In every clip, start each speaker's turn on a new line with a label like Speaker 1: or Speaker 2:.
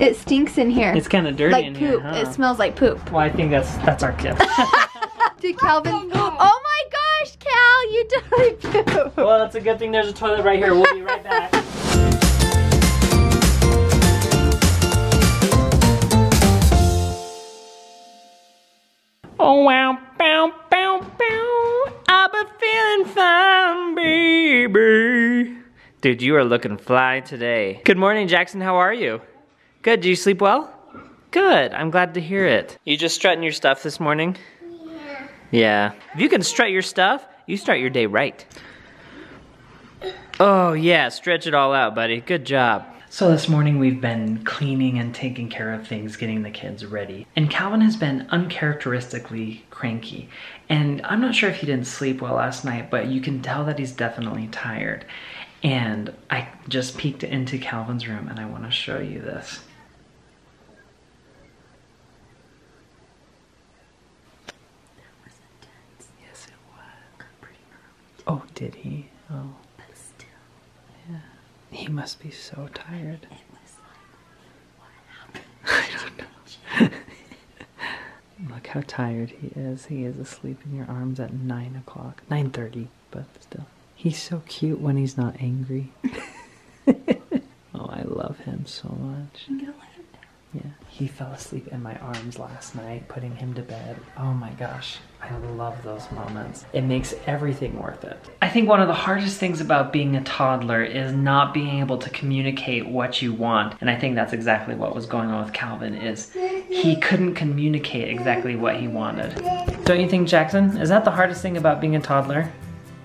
Speaker 1: It stinks in here.
Speaker 2: It's kind of dirty
Speaker 1: like
Speaker 2: in
Speaker 1: poop.
Speaker 2: here, huh?
Speaker 1: It smells like poop.
Speaker 2: Well, I think that's that's our gift.
Speaker 1: Did Calvin? Oh my gosh, Cal, you totally poop.
Speaker 2: well, it's a good thing there's a toilet right here. We'll be right back. Oh wow, bow, bow, bow. I've been feeling fine, baby. Dude, you are looking fly today. Good morning, Jackson. How are you? Good. Did you sleep well? Good. I'm glad to hear it. You just strutting your stuff this morning? Yeah. Yeah. If you can strut your stuff, you start your day right. Oh yeah, stretch it all out, buddy. Good job. So this morning we've been cleaning and taking care of things, getting the kids ready. And Calvin has been uncharacteristically cranky. And I'm not sure if he didn't sleep well last night, but you can tell that he's definitely tired. And I just peeked into Calvin's room and I want to show you this. Yes, it was. Oh, did he? Oh. Yeah. He must be so tired. I don't know. Look how tired he is. He is asleep in your arms at 9 o'clock. 9.30, but still. He's so cute when he's not angry. oh, I love him so much. Yeah, he fell asleep in my arms last night, putting him to bed. Oh my gosh, I love those moments. It makes everything worth it. I think one of the hardest things about being a toddler is not being able to communicate what you want. And I think that's exactly what was going on with Calvin is he couldn't communicate exactly what he wanted. Don't you think, Jackson? Is that the hardest thing about being a toddler?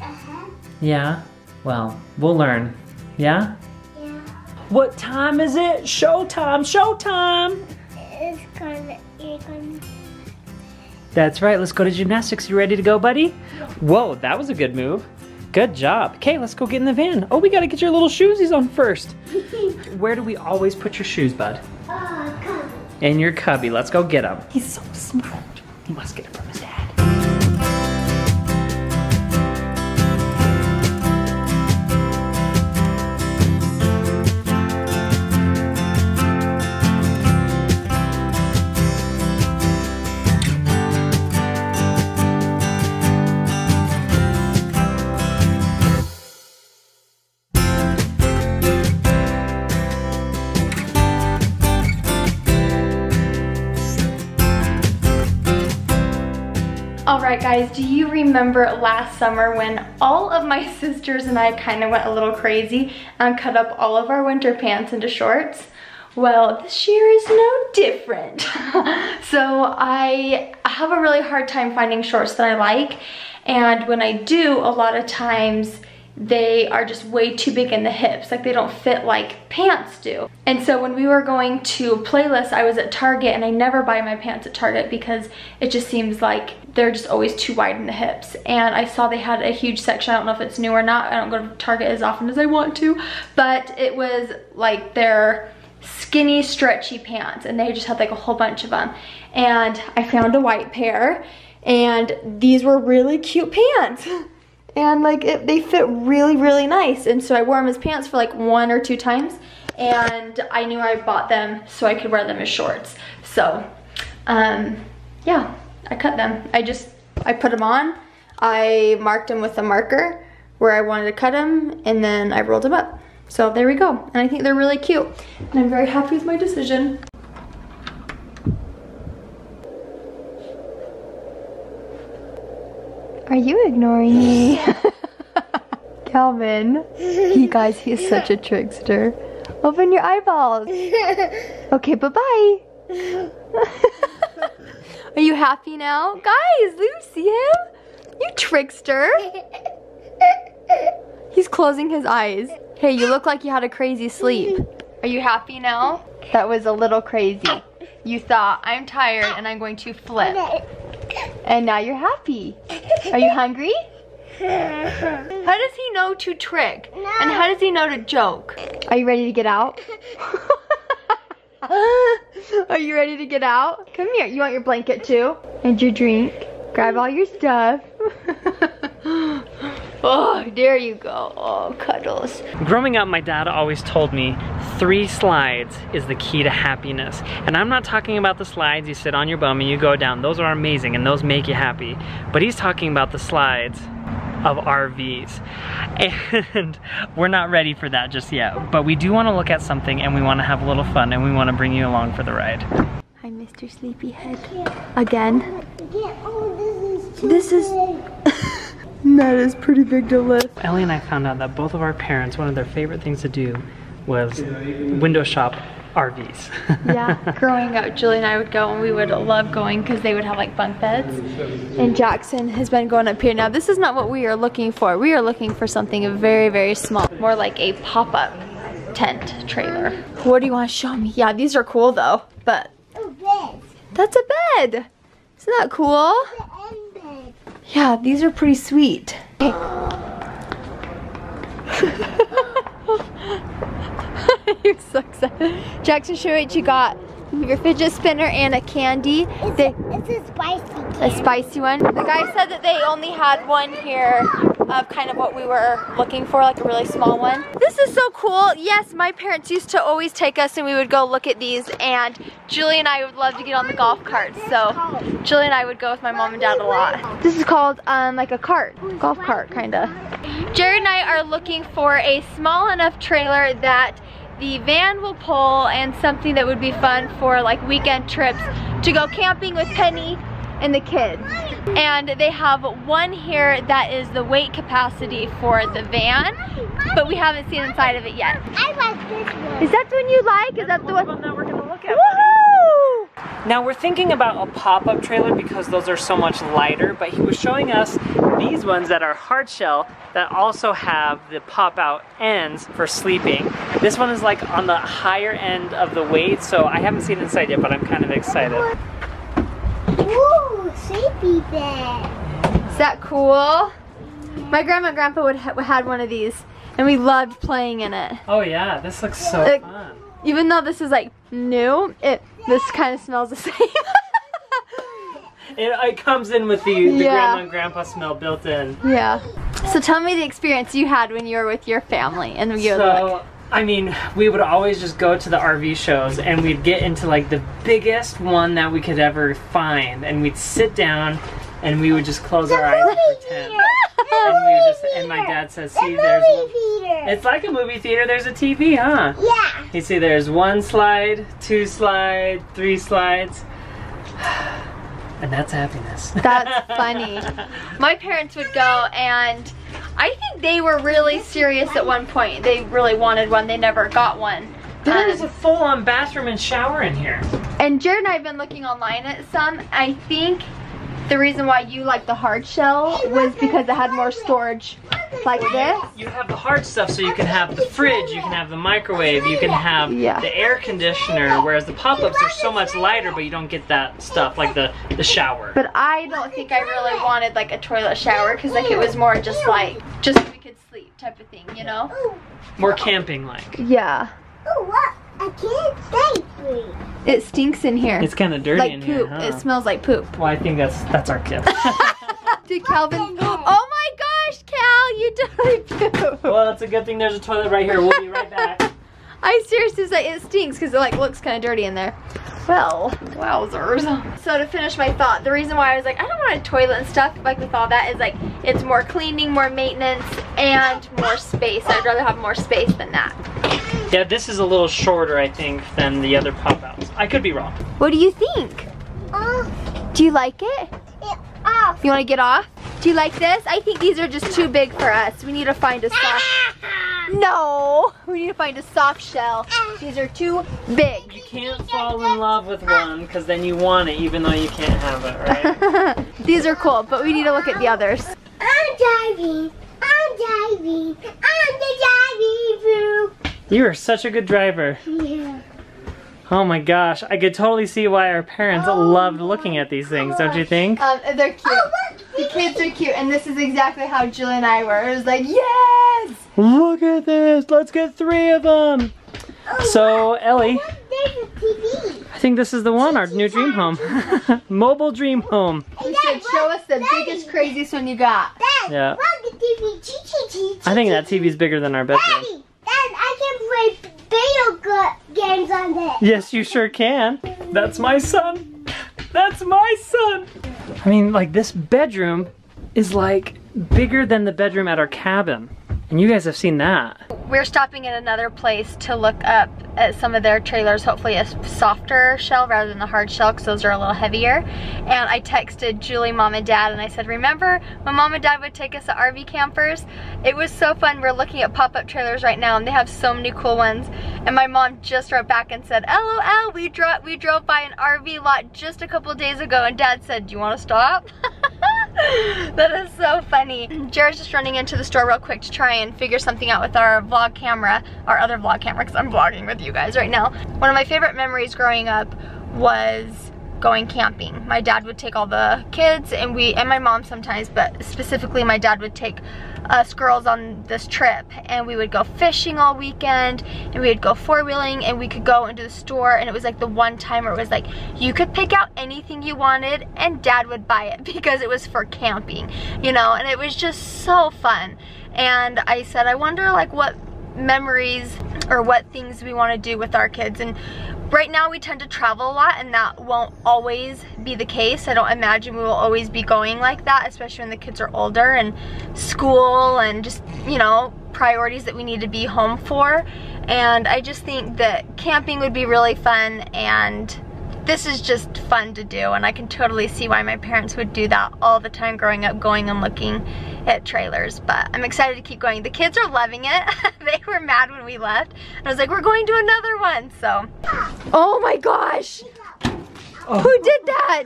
Speaker 2: Uh-huh. Yeah? Well, we'll learn. Yeah? What time is it? Showtime, showtime!
Speaker 3: It's gonna, you're gonna.
Speaker 2: That's right, let's go to gymnastics. You ready to go, buddy? Whoa, that was a good move. Good job. Okay, let's go get in the van. Oh, we gotta get your little shoesies on first. Where do we always put your shoes, bud?
Speaker 3: Uh, oh, come.
Speaker 2: In your cubby. Let's go get them. He's so smart. He must get them from
Speaker 1: Alright guys, do you remember last summer when all of my sisters and I kind of went a little crazy and cut up all of our winter pants into shorts? Well, this year is no different. so I have a really hard time finding shorts that I like and when I do, a lot of times they are just way too big in the hips. Like they don't fit like pants do. And so when we were going to Playlist, I was at Target and I never buy my pants at Target because it just seems like they're just always too wide in the hips. And I saw they had a huge section. I don't know if it's new or not. I don't go to Target as often as I want to, but it was like their skinny stretchy pants and they just had like a whole bunch of them. And I found a white pair and these were really cute pants. and like it, they fit really really nice. And so I wore them as pants for like one or two times. And I knew I bought them so I could wear them as shorts. So um yeah I cut them. I just I put them on. I marked them with a marker where I wanted to cut them and then I rolled them up. So there we go. And I think they're really cute. And I'm very happy with my decision Are you ignoring me? Calvin. You guys, he's such a trickster. Open your eyeballs. Okay, bye-bye. Are you happy now? Guys, do you see him? You trickster. He's closing his eyes. Hey, you look like you had a crazy sleep. Are you happy now? That was a little crazy. You thought, I'm tired and I'm going to flip. And now you're happy. Are you hungry? How does he know to trick? And how does he know to joke? Are you ready to get out? Are you ready to get out? Come here. You want your blanket too? And your drink? Grab all your stuff. Oh, there you go. Oh, cuddles.
Speaker 2: Growing up, my dad always told me three slides is the key to happiness. And I'm not talking about the slides you sit on your bum and you go down. Those are amazing and those make you happy. But he's talking about the slides of RVs. And we're not ready for that just yet. But we do want to look at something and we want to have a little fun and we want to bring you along for the ride.
Speaker 1: Hi, Mr. Sleepyhead. Again.
Speaker 3: Yeah, oh, this is too
Speaker 1: This is-
Speaker 3: big.
Speaker 1: That is pretty big to lift.
Speaker 2: Ellie and I found out that both of our parents, one of their favorite things to do was window shop RVs.
Speaker 1: yeah, growing up, Julie and I would go and we would love going because they would have like bunk beds. And Jackson has been going up here. Now, this is not what we are looking for. We are looking for something very, very small, more like a pop up tent trailer. What do you want to show me? Yeah, these are cool though, but
Speaker 3: Oh, bed.
Speaker 1: that's a bed. Isn't that cool?
Speaker 3: The end bed.
Speaker 1: Yeah, these are pretty sweet. You're so excited. Jackson, show me what you got. You your fidget spinner and a candy.
Speaker 3: It's,
Speaker 1: They,
Speaker 3: a, it's a spicy
Speaker 1: a spicy one. The guy said that they only had one here of kind of what we were looking for, like a really small one. This is so cool. Yes, my parents used to always take us and we would go look at these and Julie and I would love to get on the golf carts. So Julie and I would go with my mom and dad a lot. This is called um, like a cart, golf cart kinda. Jared and I are looking for a small enough trailer that the van will pull and something that would be fun for like weekend trips to go camping with Penny and the kids. And they have one here that is the weight capacity for the van, but we haven't seen inside of it yet.
Speaker 3: I like this one.
Speaker 1: Is that the one you like? Is that the one?
Speaker 2: that we're gonna look at. Now we're thinking about a pop-up trailer because those are so much lighter, but he was showing us these ones that are hard shell that also have the pop-out ends for sleeping. This one is like on the higher end of the weight, so I haven't seen inside yet, but I'm kind of excited.
Speaker 3: Ooh, sleepy bed.
Speaker 1: Is that cool? My grandma and grandpa would ha had one of these and we loved playing in it.
Speaker 2: Oh yeah, this looks so
Speaker 1: Like-
Speaker 2: fun.
Speaker 1: Even though this is like new, it this kind of smells the same.
Speaker 2: It, it comes in with the, the
Speaker 1: Yeah.
Speaker 2: grandma and grandpa smell built in.
Speaker 1: yeah. So tell me the experience you had when you were with your family and you would look.
Speaker 2: So, I mean, we would always just go to the RV shows and we'd get into like the biggest one that we could ever find and we'd sit down and we would just close our eyes and pretend. And we just, and my dad says, see, there's one. It's like a movie theater, there's a TV, huh?
Speaker 3: yeah.
Speaker 2: You see, there's one slide, two slide, three slides. And that's happiness.
Speaker 1: That's funny. My parents would go and I think they were really serious at one point. They really wanted one. They never got one.
Speaker 2: There's
Speaker 1: Um,
Speaker 2: a full-on bathroom and shower in here.
Speaker 1: and Jared and I have been looking online at some. I think the reason why you like the hard shell was because it had more storage like this.
Speaker 2: You have the hard stuff so you can have the fridge, you can have the microwave, you can have
Speaker 1: Yeah.
Speaker 2: the air conditioner, whereas the pop-ups are so much lighter but you don't get that stuff like the, the shower.
Speaker 1: But I don't think I really wanted like a toilet shower because like it was more just like just so we could sleep type of thing, you know?
Speaker 2: More camping like.
Speaker 1: Yeah.
Speaker 3: ooh, what? I can't stay free.
Speaker 1: It stinks in here.
Speaker 2: It's kind of dirty
Speaker 1: like
Speaker 2: in
Speaker 1: poop.
Speaker 2: here, huh?
Speaker 1: It smells like poop.
Speaker 2: well, I think that's that's our gift.
Speaker 1: Did Calvin? Oh my gosh, Cal, you totally poop.
Speaker 2: well, it's a good thing there's a toilet right here. We'll be right back.
Speaker 1: I seriously say it stinks because it like looks kind of dirty in there. Well, wowzers. So to finish my thought, the reason why I was like, I don't want a toilet and stuff, like with all that, is like, it's more cleaning, more maintenance, and more space. I'd rather have more space than that.
Speaker 2: Yeah, this is a little shorter, I think, than the other pop-outs. I could be wrong.
Speaker 1: What do you think?
Speaker 3: Oh,
Speaker 1: Do you like it?
Speaker 3: it off.
Speaker 1: You want to get off? Do you like this? I think these are just too big for us. We need to find a soft. No, we need to find a soft shell. These are too big.
Speaker 2: You can't fall in love with one because then you want it even though you can't have it, right?
Speaker 1: These are cool, but we need to look at the others.
Speaker 3: I'm diving. I'm diving. I'm the diving through.
Speaker 2: You are such a good driver.
Speaker 3: Yeah.
Speaker 2: Oh my gosh, I could totally see why our parents loved looking at these things, don't you think?
Speaker 1: Um, they're cute.
Speaker 3: Oh.
Speaker 1: The kids are cute, and this is exactly how Julie and I were. It was like, yes!
Speaker 2: Look at this, let's get three of them.
Speaker 3: Oh,
Speaker 2: So, Ellie,
Speaker 3: look, there's a TV.
Speaker 2: I think this is the one, our new dream home. Mobile dream home.
Speaker 1: You should show us the biggest, craziest one you got.
Speaker 3: Dad,
Speaker 2: Yeah.
Speaker 3: TV.
Speaker 2: I think that TV's bigger than our bedroom.
Speaker 3: Daddy, Dad, I can play video ga- games on it.
Speaker 2: Yes, you sure can. That's my son. That's my son. I mean, like this bedroom is like bigger than the bedroom at our cabin. And you guys have seen that.
Speaker 1: We're stopping at another place to look up at some of their trailers, hopefully a softer shell rather than the hard shell because those are a little heavier. And I texted Julie, mom and dad, and I said, remember when mom and dad would take us to RV campers? It was so fun. We're looking at pop-up trailers right now and they have so many cool ones. And my mom just wrote back and said, LOL, we, dro we drove by an RV lot just a couple days ago and dad said, do you want to stop? that is so funny. Jared's just running into the store real quick to try and figure something out with our vlog camera, our other vlog camera, because I'm vlogging with you guys right now. One of my favorite memories growing up was going camping. My dad would take all the kids and we, and my mom sometimes, but specifically my dad would take us girls on this trip and we would go fishing all weekend and we would go four-wheeling and we could go into the store and it was like the one time where it was like you could pick out anything you wanted and dad would buy it because it was for camping you know and it was just so fun and I said I wonder like what memories or what things we want to do with our kids and right now we tend to travel a lot and that won't always be the case. I don't imagine we will always be going like that, especially when the kids are older and school and just, you know, priorities that we need to be home for. And I just think that camping would be really fun and this is just fun to do and I can totally see why my parents would do that all the time growing up going and looking at trailers but I'm excited to keep going the kids are loving it they were mad when we left and I was like we're going to another one so oh my gosh
Speaker 2: Oh.
Speaker 1: who did that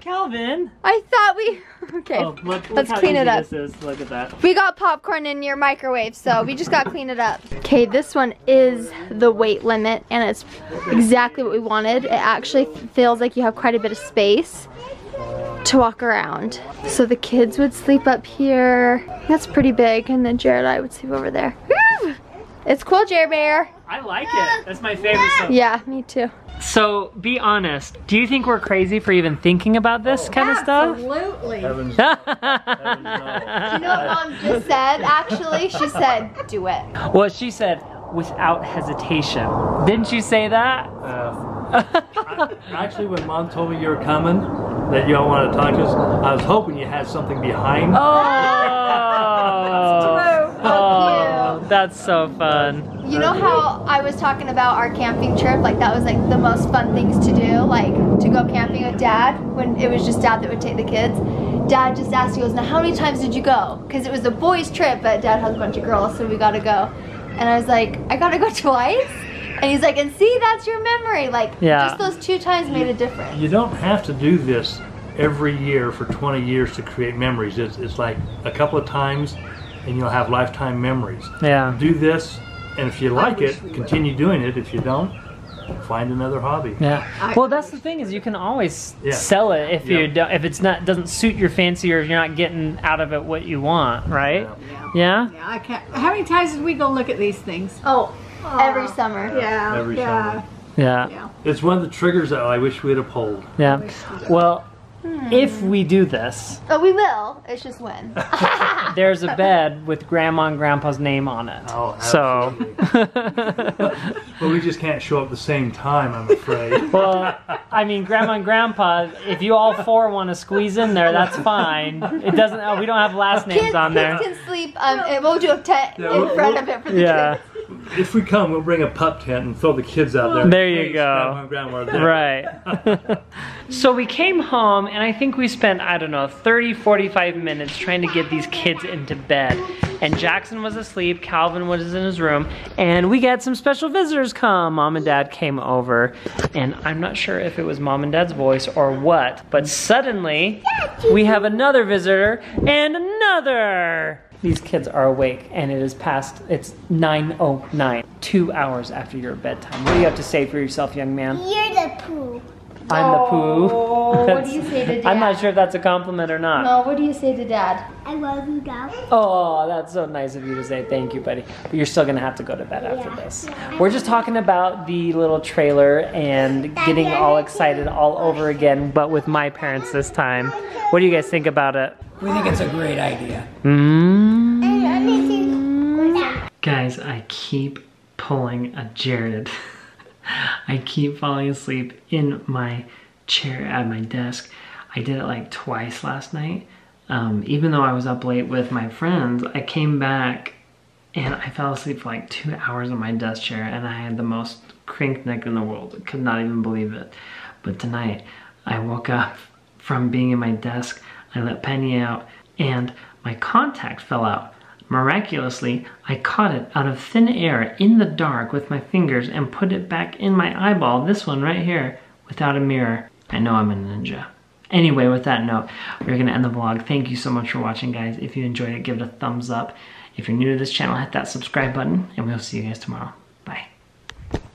Speaker 2: Calvin.
Speaker 1: I thought we okay
Speaker 2: Oh, look,
Speaker 1: let's clean it up
Speaker 2: This is. Look at that.
Speaker 1: we got popcorn in your microwave, so we just gotta clean it up. Okay, this one is the weight limit, and it's exactly what we wanted. It actually feels like you have quite a bit of space to walk around. So the kids would sleep up here. That's pretty big, and then Jared and I would sleep over there. Woo! It's cool, Jared Bear.
Speaker 2: I like it. That's my favorite stuff.
Speaker 1: Yeah, me too.
Speaker 2: So, be honest. Do you think we're crazy for even thinking about this kind of stuff?
Speaker 4: Absolutely.
Speaker 5: Heavens,
Speaker 1: You know what mom just said? Actually, she said, do it.
Speaker 2: well, she said without hesitation. Didn't you say that?
Speaker 5: Uh, I- actually, when mom told me you were coming, that you all wanted to talk to us, I was hoping you had something behind.
Speaker 2: Oh, oh, that's so fun.
Speaker 1: You know how I was talking about our camping trip? Like that was like the most fun things to do, like to go camping with dad when it was just dad that would take the kids. Dad just asked, he goes, now how many times did you go? Because it was a boys trip, but dad has a bunch of girls, so we gotta go. And I was like, I gotta go twice? And he's like, and see, that's your memory. Like,
Speaker 2: Yeah.
Speaker 1: just those two times made a difference.
Speaker 5: You don't have to do this every year for 20 years to create memories. It's, it's like a couple of times and you'll have lifetime memories.
Speaker 2: Yeah.
Speaker 5: Do this, and if you like it, continue doing it. If you don't, find another hobby.
Speaker 2: Yeah. Well, that's the thing is you can always
Speaker 5: Yeah.
Speaker 2: sell it if you don't, if it's not doesn't suit your fancy or if you're not getting out of it what you want, right?
Speaker 5: Yeah.
Speaker 2: Yeah.
Speaker 4: Yeah, I can't. How many times did we go look at these things?
Speaker 1: Oh, every summer.
Speaker 4: Yeah.
Speaker 5: Every
Speaker 4: yeah.
Speaker 5: summer.
Speaker 2: Yeah.
Speaker 4: Yeah.
Speaker 5: It's one of the triggers that I wish we'd have pulled.
Speaker 2: Yeah. Well, if we do this,
Speaker 1: Oh, we will. It's just when.
Speaker 2: there's a bed with grandma and grandpa's name on it.
Speaker 5: Oh, absolutely.
Speaker 2: So,
Speaker 5: But we just can't show up at the same time, I'm afraid.
Speaker 2: well, I mean, grandma and grandpa, if you all four want to squeeze in there, that's fine. It doesn't, oh, we don't have last names
Speaker 1: kids,
Speaker 2: on there.
Speaker 1: kids can sleep. Um, and we'll do a tent
Speaker 5: Yeah,
Speaker 1: in
Speaker 5: we'll-
Speaker 1: front
Speaker 5: we'll-
Speaker 1: of it for the
Speaker 2: Yeah.
Speaker 1: kids.
Speaker 5: If we come, we'll bring a pup tent and throw the kids out there.
Speaker 2: There you go.
Speaker 5: Grandma grandma.
Speaker 2: Right. so we came home and I think we spent, I don't know, 30, 45 minutes trying to get these kids into bed. And Jackson was asleep, Calvin was in his room, and we got some special visitors come. Mom and dad came over, and I'm not sure if it was mom and dad's voice or what, but suddenly we have another visitor and another. These kids are awake, and it is past, it's 9.09, two hours after your bedtime. What do you have to say for yourself, young man?
Speaker 3: You're the poo.
Speaker 2: I'm the poo.
Speaker 1: Oh, what do you say to dad
Speaker 2: I'm not sure if that's a compliment or not.
Speaker 1: No, what do you say to dad?
Speaker 3: I love you, Dad.
Speaker 2: Oh, that's so nice of you to say thank you, buddy. But you're still gonna have to go to bed after
Speaker 3: Yeah.
Speaker 2: this. We're just talking about the little trailer and getting all excited all over again, but with my parents this time. What do you guys think about it?
Speaker 6: We think it's a great idea.
Speaker 2: Mm. Guys, I keep pulling a Jared. I keep falling asleep in my chair at my desk. I did it like twice last night. Um, even though I was up late with my friends, I came back and I fell asleep for like two hours in my desk chair and I had the most cranked neck in the world. I could not even believe it. But tonight, I woke up from being in my desk, I let Penny out, and my contact fell out. Miraculously, I caught it out of thin air in the dark with my fingers and put it back in my eyeball, this one right here, without a mirror. I know I'm a ninja. Anyway, with that note, we're gonna end the vlog. Thank you so much for watching, guys. If you enjoyed it, give it a thumbs up. If you're new to this channel, hit that subscribe button, and we'll see you guys tomorrow.